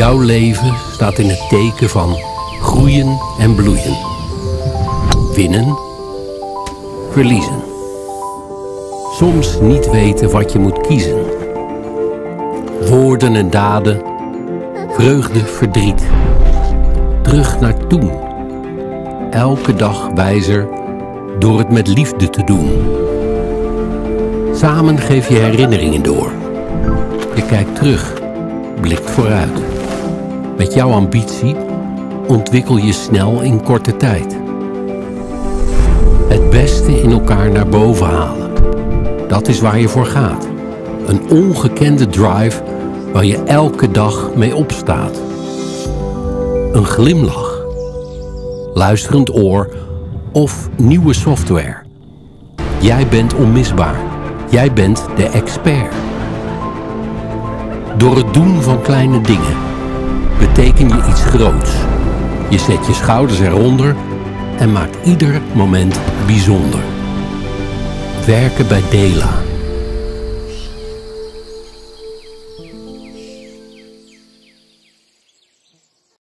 Jouw leven staat in het teken van groeien en bloeien. Winnen, verliezen. Soms niet weten wat je moet kiezen. Woorden en daden, vreugde, verdriet. Terug naar toen. Elke dag wijzer door het met liefde te doen. Samen geef je herinneringen door. Je kijkt terug, blikt vooruit. Met jouw ambitie ontwikkel je snel in korte tijd. Het beste in elkaar naar boven halen. Dat is waar je voor gaat. Een ongekende drive waar je elke dag mee opstaat. Een glimlach. Luisterend oor of nieuwe software. Jij bent onmisbaar. Jij bent de expert. Door het doen van kleine dingen beteken je iets groots. Je zet je schouders eronder en maakt ieder moment bijzonder. Werken bij Dela